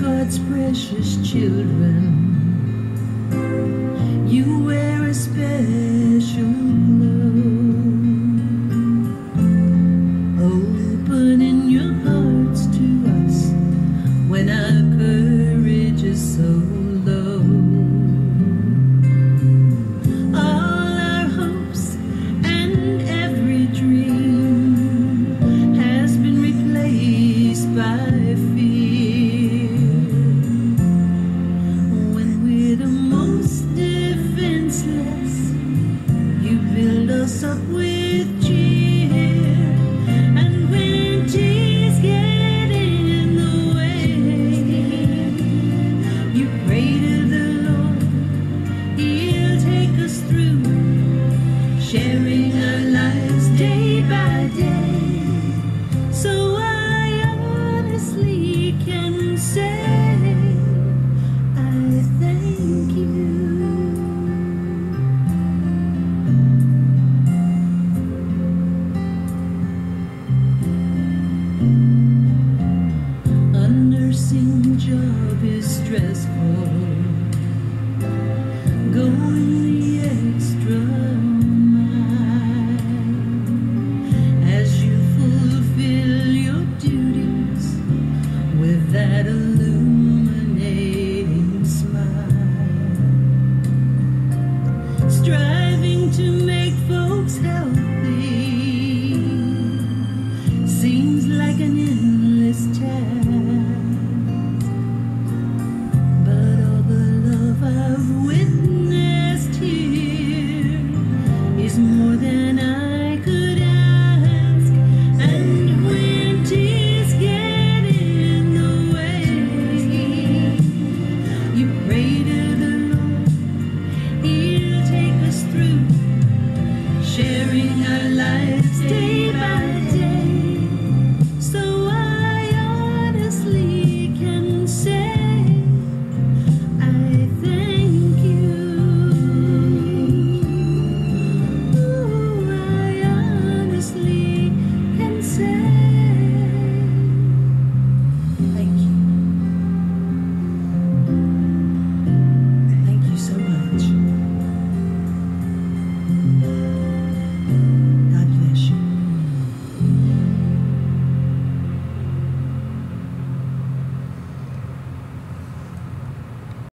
God's precious children. job is stressful. Going the extra mile as you fulfill your duties with that illuminating smile. Striving to make folks healthy seems like an endless task.